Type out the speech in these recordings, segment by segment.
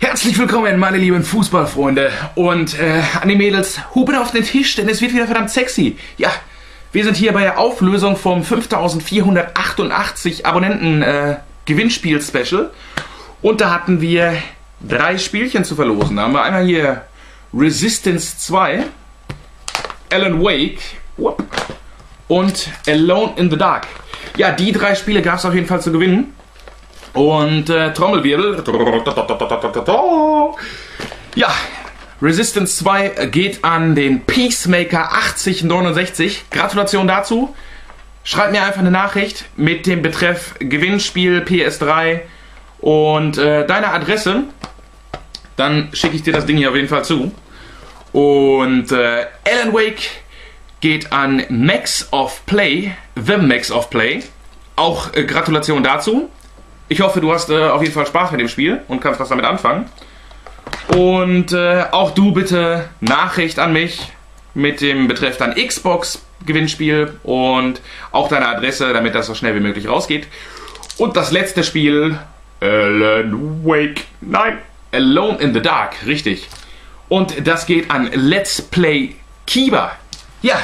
Herzlich willkommen, meine lieben Fußballfreunde. Und äh, an die Mädels, hupet auf den Tisch, denn es wird wieder verdammt sexy. Ja, wir sind hier bei der Auflösung vom 5488 Abonnenten äh, Gewinnspiel-Special. Und da hatten wir drei Spielchen zu verlosen. Da haben wir einmal hier Resistance 2, Alan Wake und Alone in the Dark. Ja, die drei Spiele gab es auf jeden Fall zu gewinnen. Und äh, Trommelwirbel. Ja, Resistance 2 geht an den Peacemaker 8069. Gratulation dazu. Schreib mir einfach eine Nachricht mit dem Betreff Gewinnspiel PS3 und äh, deine Adresse. Dann schicke ich dir das Ding hier auf jeden Fall zu. Und äh, Alan Wake geht an Max of Play, The Max of Play. Auch äh, Gratulation dazu. Ich hoffe, du hast äh, auf jeden Fall Spaß mit dem Spiel und kannst was damit anfangen. Und äh, auch du bitte Nachricht an mich mit dem Betreff dann Xbox Gewinnspiel und auch deine Adresse, damit das so schnell wie möglich rausgeht. Und das letzte Spiel, Alan Wake, nein, Alone in the Dark, richtig. Und das geht an Let's Play Kiba. Ja,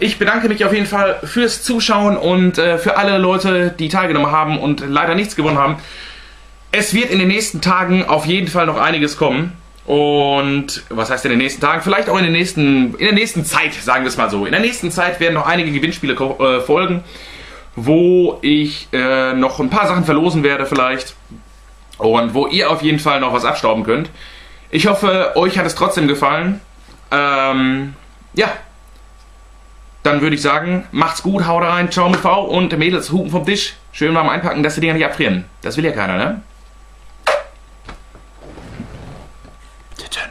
ich bedanke mich auf jeden Fall fürs Zuschauen und äh, für alle Leute, die teilgenommen haben und leider nichts gewonnen haben. Es wird in den nächsten Tagen auf jeden Fall noch einiges kommen. Und was heißt in den nächsten Tagen? Vielleicht auch in, den nächsten, in der nächsten Zeit, sagen wir es mal so. In der nächsten Zeit werden noch einige Gewinnspiele äh, folgen, wo ich äh, noch ein paar Sachen verlosen werde vielleicht. Und wo ihr auf jeden Fall noch was abstauben könnt. Ich hoffe, euch hat es trotzdem gefallen. Ähm, ja, dann würde ich sagen, macht's gut, haut rein, ciao mit V und Mädels, Hupen vom Tisch. Schön beim Einpacken, dass die Dinger nicht abfrieren. Das will ja keiner, ne? Tschüss.